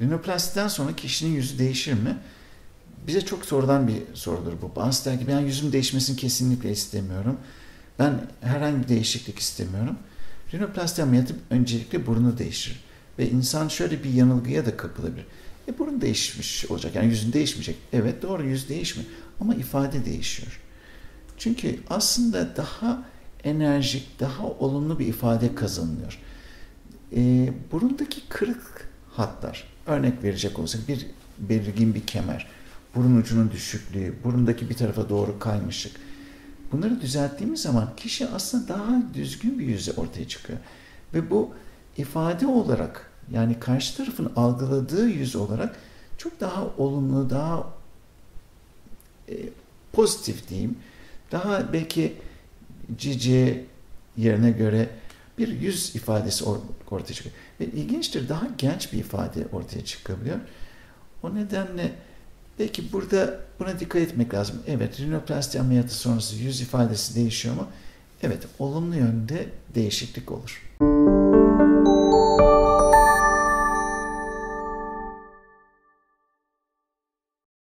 Rinoplastiden sonra kişinin yüzü değişir mi? Bize çok sorulan bir sorudur bu. Bazı der ki ben yüzüm değişmesini kesinlikle istemiyorum. Ben herhangi bir değişiklik istemiyorum. Rinoplasti ameliyatı öncelikle burnu değişir. Ve insan şöyle bir yanılgıya da kapılabilir. E burun değişmiş olacak. Yani yüzün değişmeyecek. Evet doğru yüz değişmiyor. Ama ifade değişiyor. Çünkü aslında daha enerjik, daha olumlu bir ifade kazanılıyor. E, burundaki kırık hatlar, örnek verecek olsak bir belirgin bir kemer, burun ucunun düşüklüğü, burundaki bir tarafa doğru kaymışlık. Bunları düzelttiğimiz zaman kişi aslında daha düzgün bir yüzü ortaya çıkıyor. Ve bu ifade olarak yani karşı tarafın algıladığı yüz olarak çok daha olumlu, daha e, pozitif diyeyim. Daha belki cici yerine göre bir yüz ifadesi ortaya çıkıyor. Ve ilginçtir daha genç bir ifade ortaya çıkabiliyor. O nedenle belki burada buna dikkat etmek lazım. Evet rinoplasti ameliyatı sonrası yüz ifadesi değişiyor mu? Evet olumlu yönde değişiklik olur.